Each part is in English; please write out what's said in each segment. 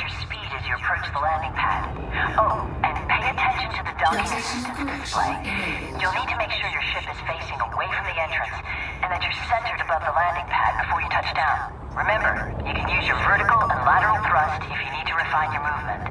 your speed as you approach the landing pad. Oh, and pay attention to the docking assistance display. You'll need to make sure your ship is facing away from the entrance, and that you're centered above the landing pad before you touch down. Remember, you can use your vertical and lateral thrust if you need to refine your movement.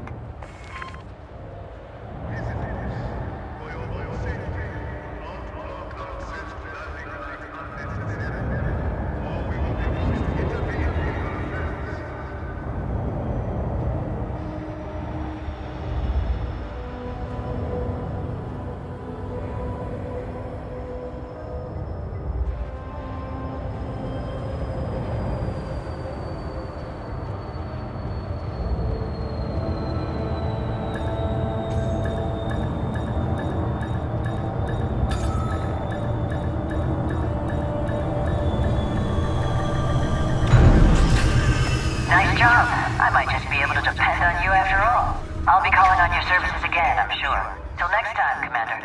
Nice job. I might just be able to depend on you after all. I'll be calling on your services again, I'm sure. Till next time, Commander.